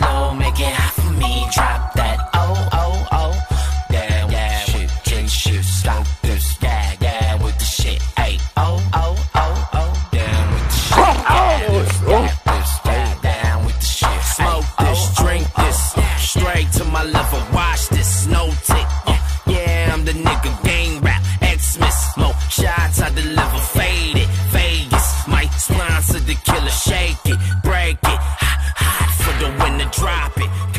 slow, make it hot for me. Drop that oh oh oh. Yeah, yeah, shit, Drink shoot, stop this. Yeah, yeah, with the shit. Hey, oh oh oh oh. Down with the shit. Oh, oh. Yeah, this, yeah, this, yeah, down with the shit. Smoke oh, this, drink this, straight to my level. Watch this, no tick. Yeah, I'm the nigga game rap. Xmas, smoke shots I deliver. Faded, Vegas, Mike sponsor the killer. Shake drop it.